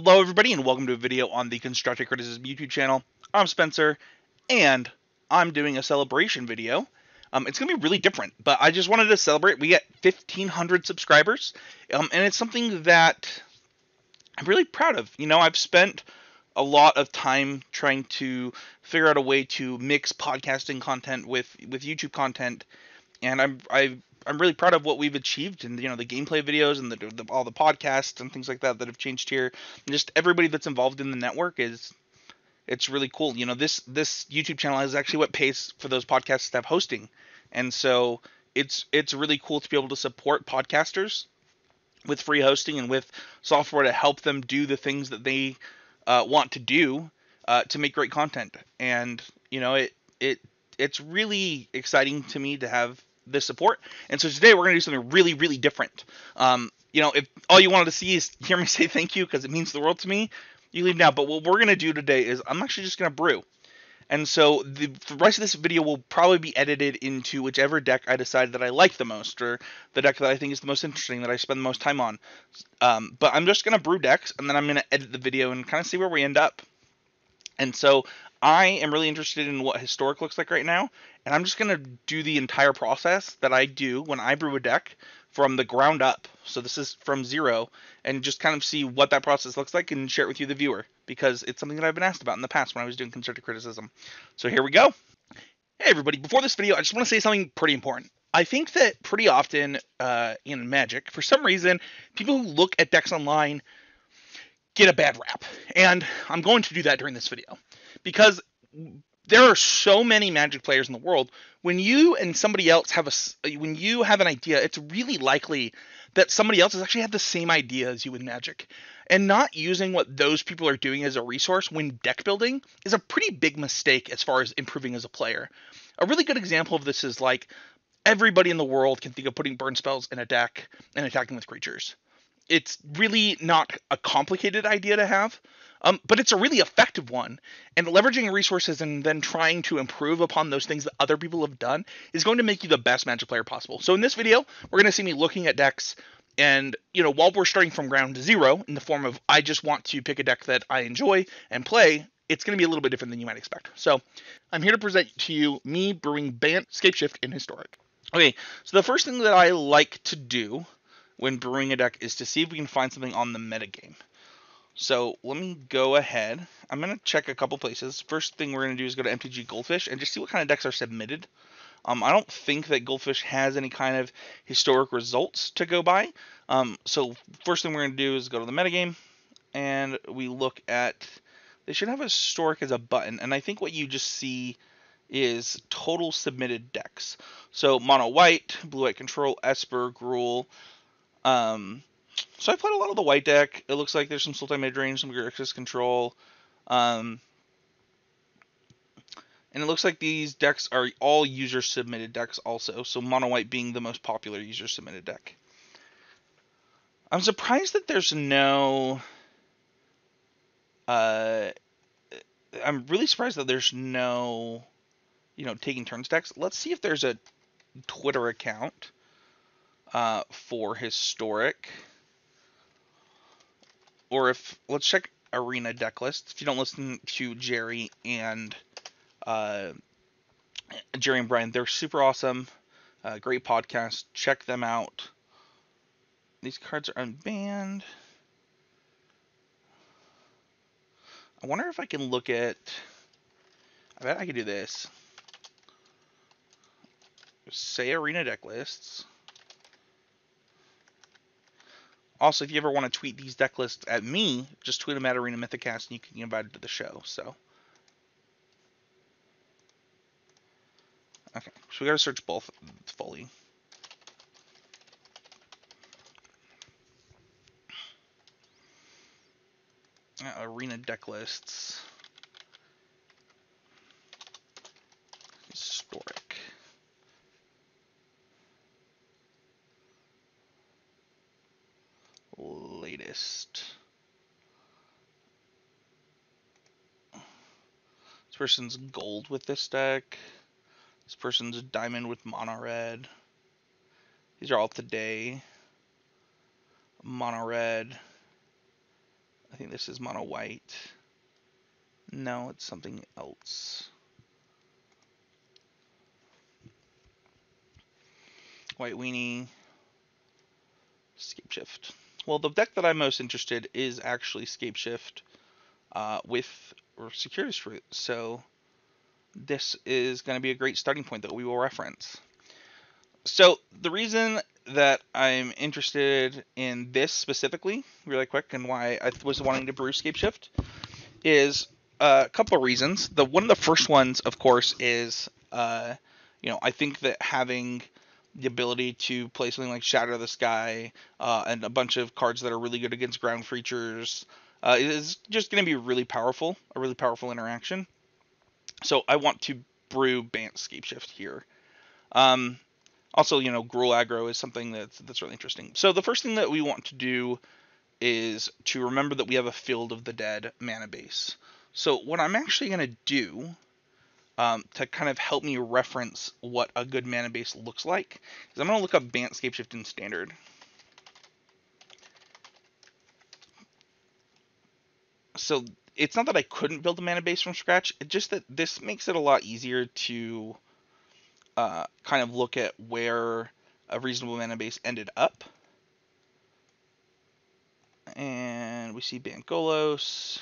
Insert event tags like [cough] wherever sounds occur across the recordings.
Hello everybody and welcome to a video on the Constructed Criticism YouTube channel. I'm Spencer and I'm doing a celebration video. Um, it's going to be really different, but I just wanted to celebrate. We get 1,500 subscribers um, and it's something that I'm really proud of. You know, I've spent a lot of time trying to figure out a way to mix podcasting content with, with YouTube content and I'm I I'm really proud of what we've achieved and you know the gameplay videos and the, the, all the podcasts and things like that that have changed here. And just everybody that's involved in the network is it's really cool. You know this this YouTube channel is actually what pays for those podcasts to have hosting, and so it's it's really cool to be able to support podcasters with free hosting and with software to help them do the things that they uh, want to do uh, to make great content. And you know it it it's really exciting to me to have this support. And so today we're going to do something really, really different. Um, you know, if all you wanted to see is [laughs] hear me say thank you because it means the world to me, you leave now. But what we're going to do today is I'm actually just going to brew. And so the, the, rest of this video will probably be edited into whichever deck I decide that I like the most, or the deck that I think is the most interesting, that I spend the most time on. Um, but I'm just going to brew decks, and then I'm going to edit the video and kind of see where we end up. And so I am really interested in what historic looks like right now, and I'm just going to do the entire process that I do when I brew a deck from the ground up. So this is from zero, and just kind of see what that process looks like and share it with you, the viewer, because it's something that I've been asked about in the past when I was doing Constructed Criticism. So here we go. Hey everybody, before this video, I just want to say something pretty important. I think that pretty often uh, in Magic, for some reason, people who look at decks online get a bad rap. And I'm going to do that during this video because there are so many magic players in the world. When you and somebody else have a when you have an idea it's really likely that somebody else has actually had the same idea as you with magic. And not using what those people are doing as a resource when deck building is a pretty big mistake as far as improving as a player. A really good example of this is like everybody in the world can think of putting burn spells in a deck and attacking with creatures. It's really not a complicated idea to have, um, but it's a really effective one. And leveraging resources and then trying to improve upon those things that other people have done is going to make you the best Magic player possible. So in this video, we're going to see me looking at decks. And, you know, while we're starting from ground zero in the form of I just want to pick a deck that I enjoy and play, it's going to be a little bit different than you might expect. So I'm here to present to you me brewing Bant Scapeshift in Historic. Okay, so the first thing that I like to do when brewing a deck is to see if we can find something on the metagame. So let me go ahead. I'm going to check a couple places. First thing we're going to do is go to MTG Goldfish and just see what kind of decks are submitted. Um, I don't think that Goldfish has any kind of historic results to go by. Um, so first thing we're going to do is go to the metagame and we look at, they should have a historic as a button. And I think what you just see is total submitted decks. So mono white, blue white control, Esper, Gruul, um, so I played a lot of the white deck. It looks like there's some Sultai midrange, some Grixis control. Um, and it looks like these decks are all user submitted decks also. So mono white being the most popular user submitted deck. I'm surprised that there's no. Uh, I'm really surprised that there's no, you know, taking turns decks. Let's see if there's a Twitter account uh, for historic. Or if, let's check arena deck lists. If you don't listen to Jerry and uh, Jerry and Brian, they're super awesome. Uh, great podcast. Check them out. These cards are unbanned. I wonder if I can look at. I bet I could do this. Say arena deck lists. Also, if you ever want to tweet these deck lists at me, just tweet them at Arena Mythicast and you can get invited to the show. So, okay, so we got to search both fully. Uh, arena deck lists. latest. This person's gold with this deck. This person's diamond with mono red. These are all today. Mono red. I think this is mono white. No, it's something else. White weenie. Scape shift. Well, the deck that I'm most interested is actually Scape Shift uh, with or Circuitous Route. So this is going to be a great starting point that we will reference. So the reason that I'm interested in this specifically, really quick, and why I was wanting to brew Scape Shift is a couple of reasons. The one of the first ones, of course, is uh, you know I think that having the ability to play something like Shatter the Sky uh, and a bunch of cards that are really good against ground creatures uh, is just going to be really powerful, a really powerful interaction. So I want to brew Bant Scape Shift here. Um, also, you know, Gruul aggro is something that's that's really interesting. So the first thing that we want to do is to remember that we have a Field of the Dead mana base. So what I'm actually going to do um, to kind of help me reference what a good mana base looks like is I'm going to look up Bant Scape Shift in Standard. So it's not that I couldn't build a mana base from scratch, it's just that this makes it a lot easier to uh, kind of look at where a reasonable mana base ended up. And we see Bant Golos.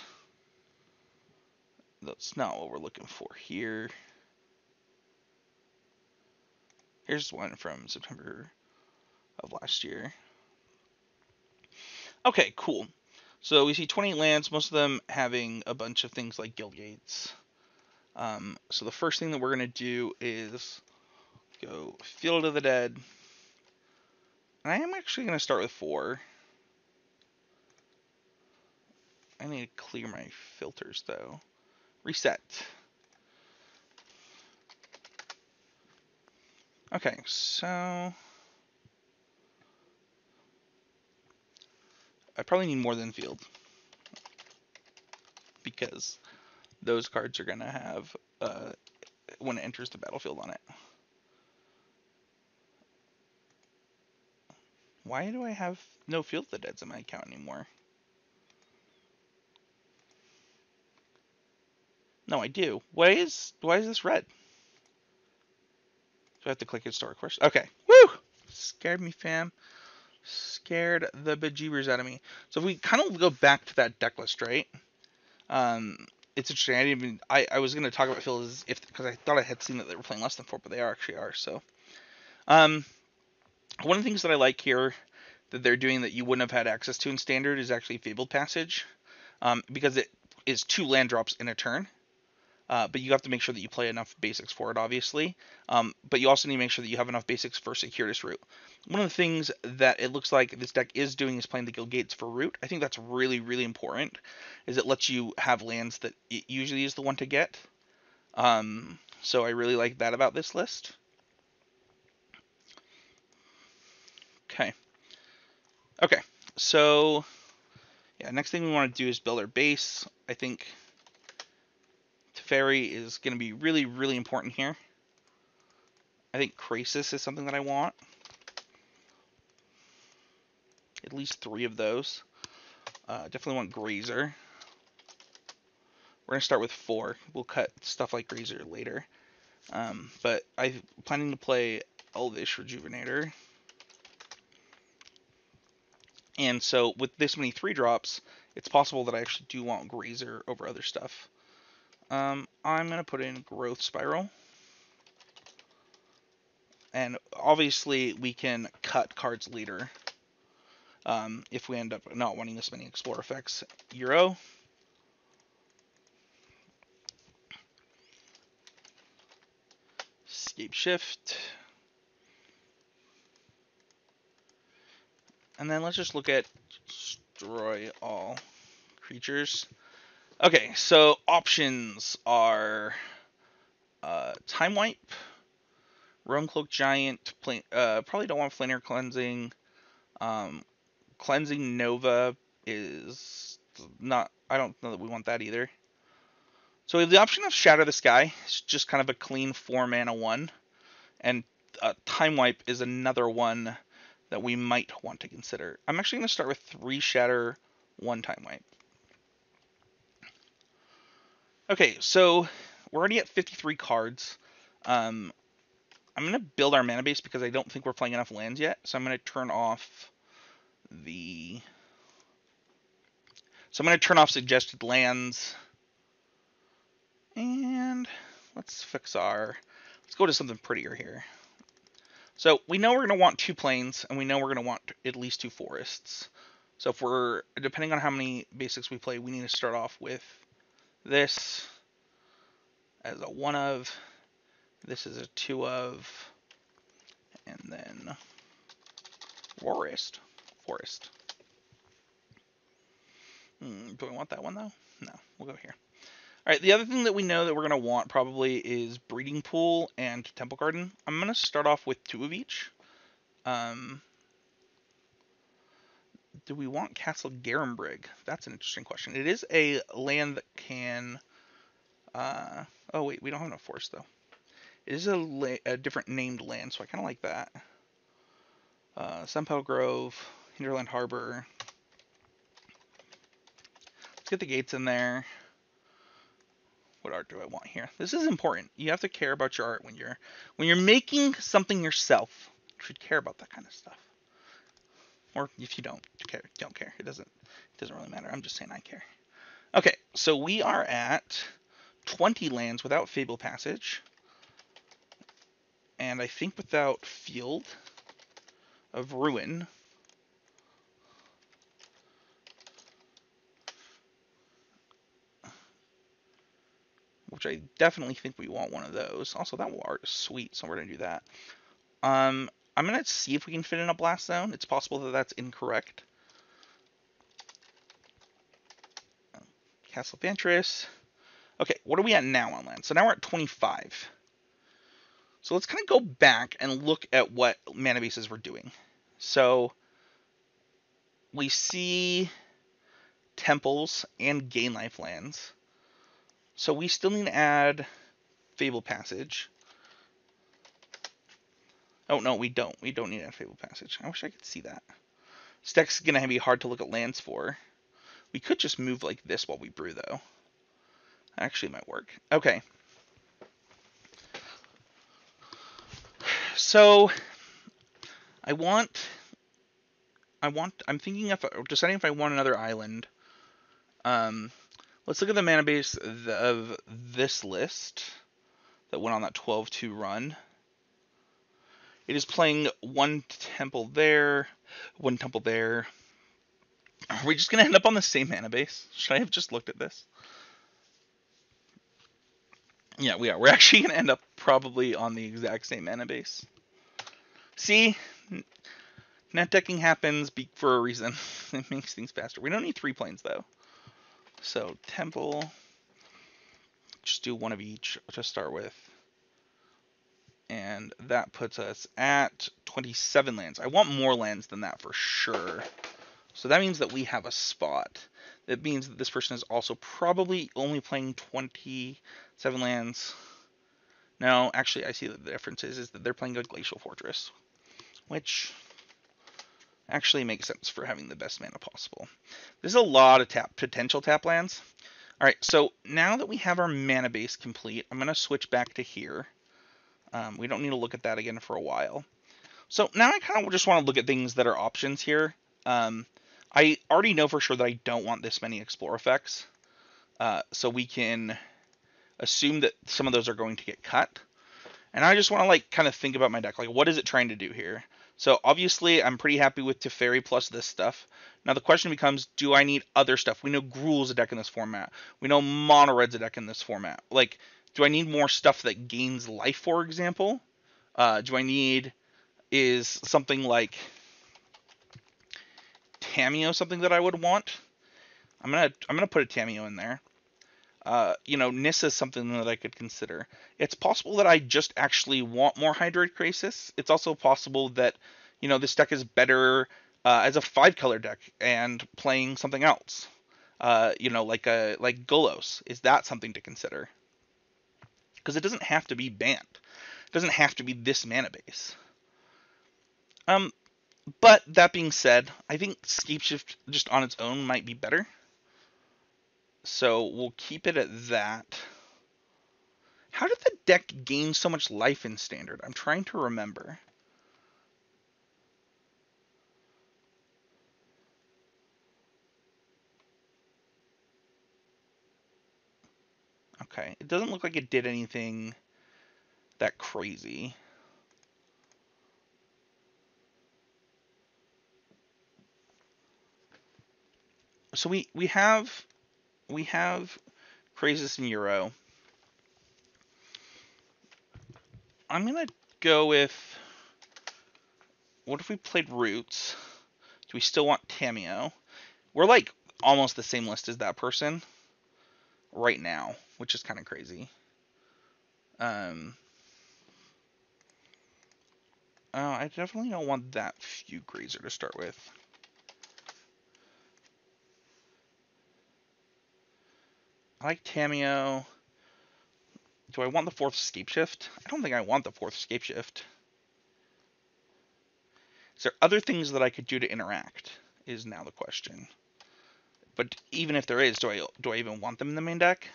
That's not what we're looking for here. Here's one from September of last year. Okay, cool. So we see 28 lands, most of them having a bunch of things like guild gates. Um, so the first thing that we're going to do is go Field of the Dead. And I am actually going to start with four. I need to clear my filters though. Reset. Okay, so I probably need more than field because those cards are going to have uh, when it enters the battlefield on it. Why do I have no Field the Deads in my account anymore? No, I do. Why is why is this red? Do I have to click historic first? Okay. Woo! Scared me, fam. Scared the bejeebers out of me. So if we kind of go back to that deck list, right? Um, it's interesting. I didn't even. I, I was going to talk about as if because I thought I had seen that they were playing less than four, but they are actually are. So, um, one of the things that I like here that they're doing that you wouldn't have had access to in standard is actually Fabled Passage, um, because it is two land drops in a turn. Uh, but you have to make sure that you play enough basics for it, obviously. Um, but you also need to make sure that you have enough basics for Circuitous Route. One of the things that it looks like this deck is doing is playing the Guild Gates for Route. I think that's really, really important, is it lets you have lands that it usually is the one to get. Um, so I really like that about this list. Okay. Okay, so yeah, next thing we want to do is build our base. I think Teferi is going to be really, really important here. I think Krasis is something that I want. At least three of those. Uh, definitely want Grazer. We're going to start with four. We'll cut stuff like Grazer later. Um, but I'm planning to play Elvish Rejuvenator. And so with this many three drops, it's possible that I actually do want Grazer over other stuff. Um, I'm going to put in growth spiral. And obviously we can cut cards later um, if we end up not wanting this many explore effects. Uro. Escape shift. And then let's just look at destroy all creatures. Okay, so options are uh, Time Wipe, Realm-Cloaked Giant, uh, probably don't want Planar Cleansing. Um, cleansing Nova is not, I don't know that we want that either. So we have the option of Shatter the Sky. It's just kind of a clean 4 mana 1. And uh, Time Wipe is another one that we might want to consider. I'm actually going to start with 3 Shatter, 1 Time Wipe. Okay, so we're already at 53 cards. Um, I'm going to build our mana base because I don't think we're playing enough lands yet. So I'm going to turn off the... So I'm going to turn off suggested lands. And let's fix our... Let's go to something prettier here. So we know we're going to want two plains, and we know we're going to want at least two forests. So if we're, depending on how many basics we play, we need to start off with this as a one of, this is a two of, and then forest, forest. Hmm, do we want that one though? No, we'll go here. All right, the other thing that we know that we're going to want probably is Breeding Pool and Temple Garden. I'm going to start off with two of each. Um, do we want Castle Garenbrig? That's an interesting question. It is a land that can... Uh, oh, wait, we don't have enough force, though. It is a, a different named land, so I kind of like that. Uh, Sunpetal Grove, Hinterland Harbor. Let's get the gates in there. What art do I want here? This is important. You have to care about your art when you're when you're making something yourself. You should care about that kind of stuff. Or if you don't care, don't care. It doesn't it doesn't really matter. I'm just saying I care. Okay, so we are at 20 lands without Fable Passage. And I think without Field of Ruin. which I definitely think we want one of those. Also, that will art is sweet, so we're going to do that. Um, I'm going to see if we can fit in a blast zone. It's possible that that's incorrect. Castle Vantress. Okay, what are we at now on land? So now we're at 25. So let's kind of go back and look at what mana bases we're doing. So we see temples and gain life lands. So we still need to add Fable Passage. Oh, no, we don't. We don't need add Fable Passage. I wish I could see that. This deck's going to be hard to look at lands for. We could just move like this while we brew, though. Actually, might work. Okay. So, I want... I want... I'm thinking of deciding if I want another island. Um, Let's look at the mana base of this list that went on that 12-2 run. It is playing one temple there, one temple there. Are we just going to end up on the same mana base? Should I have just looked at this? Yeah, we are. We're actually going to end up probably on the exact same mana base. See? Net decking happens for a reason. [laughs] it makes things faster. We don't need three plains, though. So temple, just do one of each to start with. And that puts us at 27 lands. I want more lands than that for sure. So that means that we have a spot. That means that this person is also probably only playing 27 lands. No, actually, I see that the difference is, is that they're playing a Glacial Fortress, which actually makes sense for having the best mana possible. There's a lot of tap potential tap lands. All right, so now that we have our mana base complete, I'm going to switch back to here. Um, we don't need to look at that again for a while. So now I kind of just want to look at things that are options here. Um, I already know for sure that I don't want this many explore effects. Uh, so we can assume that some of those are going to get cut. And I just want to like kind of think about my deck. Like, what is it trying to do here? So obviously, I'm pretty happy with Teferi plus this stuff. Now the question becomes, do I need other stuff? We know Gruul's a deck in this format. We know Mono Red's a deck in this format. Like, do I need more stuff that gains life, for example? Uh, do I need is something like Tamiyo something that I would want? I'm gonna I'm gonna put a Tamiyo in there. Uh, you know, Nissa is something that I could consider. It's possible that I just actually want more Hydroid Krasis. It's also possible that, you know, this deck is better uh, as a five color deck and playing something else. Uh, you know, like a like Golos. Is that something to consider? Because it doesn't have to be banned. It doesn't have to be this mana base. Um, but that being said, I think Scapeshift just on its own might be better. So we'll keep it at that. How did the deck gain so much life in standard? I'm trying to remember. Okay, it doesn't look like it did anything that crazy. So we we have we have Krasis and Uro. I'm gonna go with what if we played Roots? Do we still want Tamiyo? We're like almost the same list as that person right now, which is kind of crazy. Um, oh, I definitely don't want that few Grazer to start with. I like Tamiyo. Do I want the fourth Scapeshift? I don't think I want the fourth Scapeshift. Is there other things that I could do to interact? Is now the question. But even if there is, do I do I even want them in the main deck?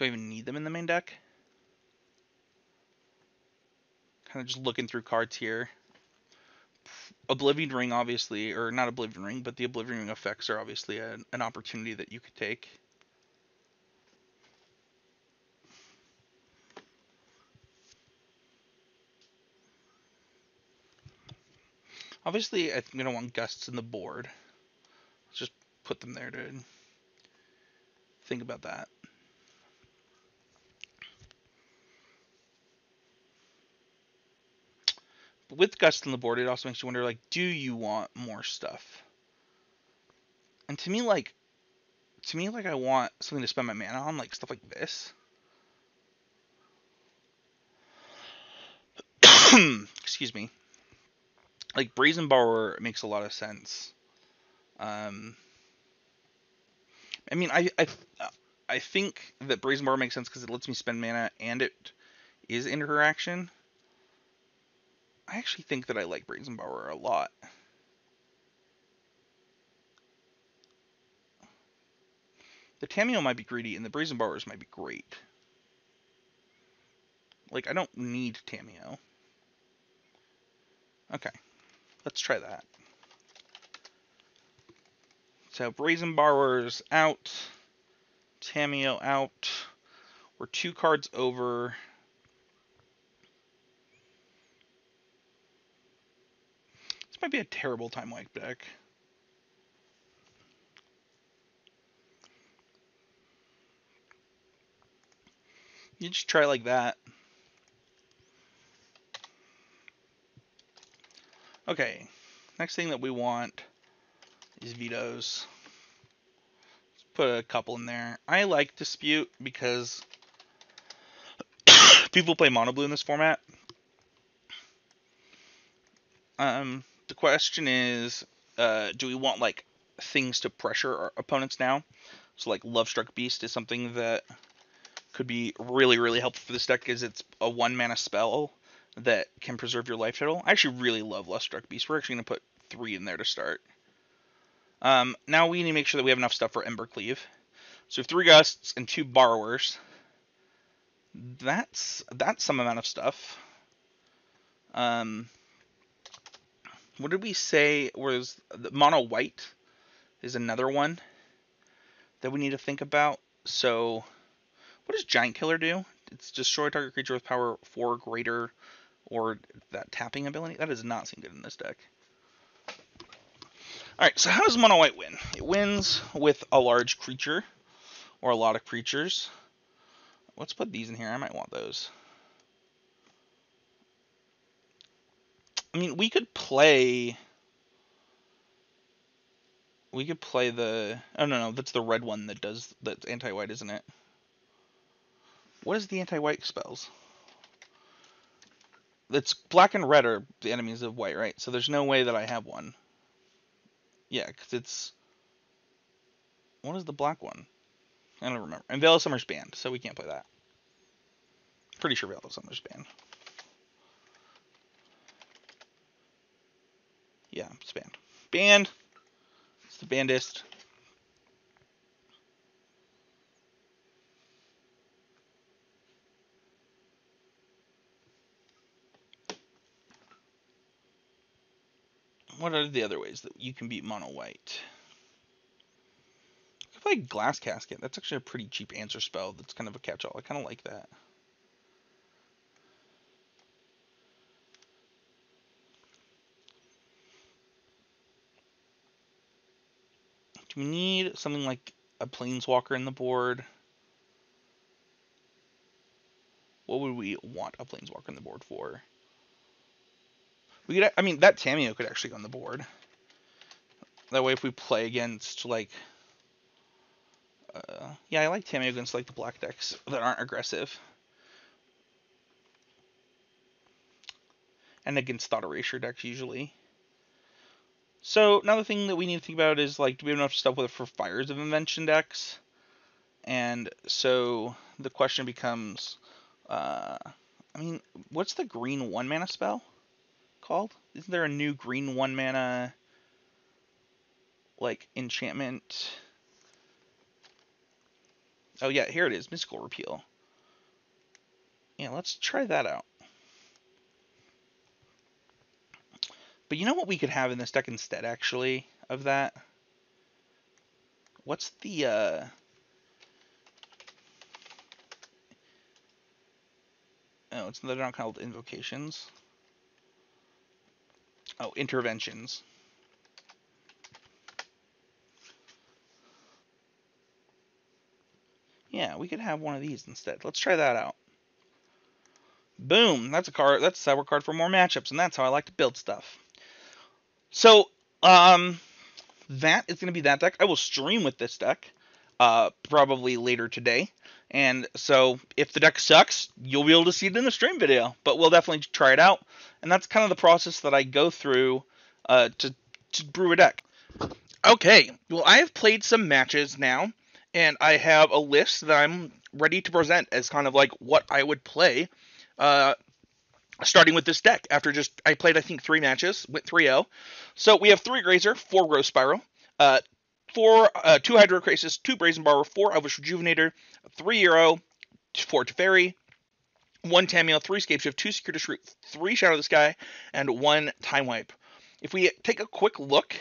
Do I even need them in the main deck? Kind of just looking through cards here. Oblivion Ring, obviously, or not Oblivion Ring, but the Oblivion Ring effects are obviously an opportunity that you could take. Obviously, I'm going to want gusts in the board. Let's just put them there to think about that. But with Gust on the board, it also makes you wonder, like, do you want more stuff? And to me, like, to me, like, I want something to spend my mana on, like stuff like this. [coughs] Excuse me. Like Brazen Borrower makes a lot of sense. Um, I mean, I I I think that Brazen Borrower makes sense because it lets me spend mana and it is interaction. I actually think that I like Brazen Borrower a lot. The Tamiyo might be greedy, and the Brazen Borrowers might be great. Like, I don't need Tamiyo. Okay, let's try that. So, Brazen Borrowers out. Tamiyo out. We're two cards over. Might be a terrible time wipe deck. You just try like that. Okay, next thing that we want is vetoes. Let's put a couple in there. I like Dispute because [coughs] people play mono blue in this format. Um, the question is, uh, do we want like things to pressure our opponents now? So like Lovestruck Beast is something that could be really really helpful for this deck because it's a one mana spell that can preserve your life total. I actually really love Lovestruck Beast. We're actually gonna put three in there to start. Um, now we need to make sure that we have enough stuff for Embercleave. So we have three gusts and two borrowers. That's that's some amount of stuff. Um, what did we say was the mono white is another one that we need to think about. So what does Giant Killer do? It's destroy target creature with power four greater or that tapping ability. That does not seem good in this deck. Alright, so how does mono white win? It wins with a large creature or a lot of creatures. Let's put these in here. I might want those. I mean, we could play. We could play the. Oh no, no, that's the red one that does that's anti-white, isn't it? What is the anti-white spells? It's black and red are the enemies of white, right? So there's no way that I have one. Yeah, because it's. What is the black one? I don't remember. And Veil of Summer's banned, so we can't play that. Pretty sure Veil of Summer's banned. Yeah, it's banned. Banned. It's the bandist. What are the other ways that you can beat mono white? I play glass casket. That's actually a pretty cheap answer spell. That's kind of a catch-all. I kind of like that. Do we need something like a planeswalker in the board? What would we want a planeswalker in the board for? We could, I mean, that Tamiyo could actually go on the board. That way, if we play against like, uh, yeah, I like Tamiyo against like the black decks that aren't aggressive, and against Thought Erasure decks usually. So another thing that we need to think about is like, do we have enough stuff with it for Fires of Invention decks? And so the question becomes, uh, I mean, what's the green one mana spell called? Isn't there a new green one mana like enchantment? Oh yeah, here it is, Mystical Repeal. Yeah, let's try that out. But you know what we could have in this deck instead, actually, of that? What's the, uh... Oh, it's they're not called invocations. Oh, interventions. Yeah, we could have one of these instead. Let's try that out. Boom! That's a card. That's a cyber card for more matchups, and that's how I like to build stuff. So, um, that is going to be that deck. I will stream with this deck, uh, probably later today. And so, if the deck sucks, you'll be able to see it in the stream video. But we'll definitely try it out. And that's kind of the process that I go through uh, to to brew a deck. Okay, well, I have played some matches now, and I have a list that I'm ready to present as kind of like what I would play. Uh, starting with this deck after just I played I think three matches went 3-0. So we have three Grazer, four Growth Spiral, uh, four uh, two Hydro Krasis, two Brazen Borrower, four Elvish Rejuvenator, three Uro, four Teferi, one Tamiyo, three Scape Shift, two Circuitous Route, three Shatter the Sky, and one Time Wipe. If we take a quick look,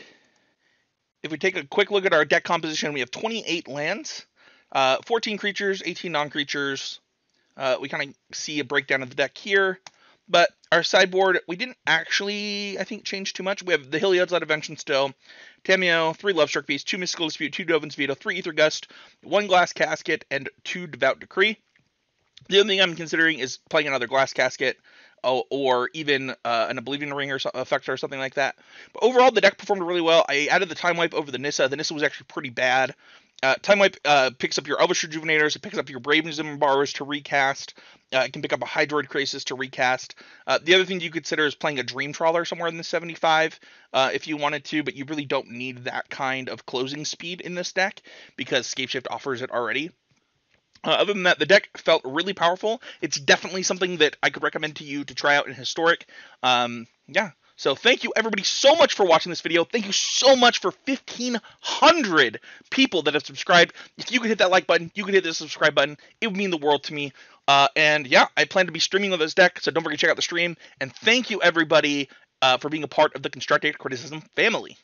if we take a quick look at our deck composition, we have 28 lands, uh, 14 creatures, 18 non-creatures. Uh, we kind of see a breakdown of the deck here. But our sideboard, we didn't actually, I think, change too much. We have the Heliod's Intervention still, Tamiyo, three Lovestruck Beasts, two Mystical Dispute, two Dovin's Veto, three Aether Gust, one Glass Casket, and two Devout Decree. The only thing I'm considering is playing another Glass Casket or, or even uh, an Oblivion Ring or so, effect or something like that. But overall, the deck performed really well. I added the Time Wipe over the Nissa. The Nissa was actually pretty bad. Uh, Time Wipe uh, picks up your Elvish Rejuvenators, it picks up your Brazen Borrowers to recast, uh, it can pick up a Hydroid Krasis to recast. Uh, the other thing you consider is playing a Dream Trawler somewhere in the 75 uh, if you wanted to, but you really don't need that kind of closing speed in this deck because Scapeshift offers it already. Uh, other than that, the deck felt really powerful. It's definitely something that I could recommend to you to try out in Historic. Um, yeah, so thank you everybody so much for watching this video. Thank you so much for 1,500 people that have subscribed. If you could hit that like button, you could hit the subscribe button. It would mean the world to me. Uh, and yeah, I plan to be streaming with this deck, so don't forget to check out the stream. And thank you everybody uh, for being a part of the Constructed Criticism family.